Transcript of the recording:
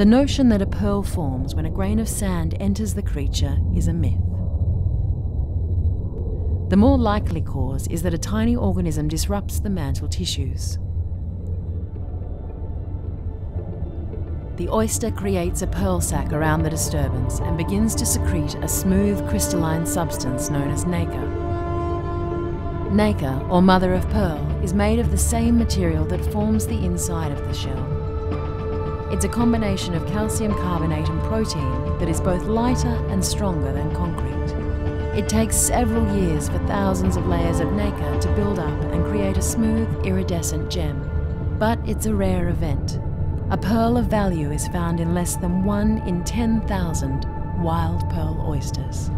The notion that a pearl forms when a grain of sand enters the creature is a myth. The more likely cause is that a tiny organism disrupts the mantle tissues. The oyster creates a pearl sac around the disturbance and begins to secrete a smooth crystalline substance known as nacre. Nacre, or mother of pearl, is made of the same material that forms the inside of the shell. It's a combination of calcium carbonate and protein that is both lighter and stronger than concrete. It takes several years for thousands of layers of nacre to build up and create a smooth, iridescent gem. But it's a rare event. A pearl of value is found in less than one in 10,000 wild pearl oysters.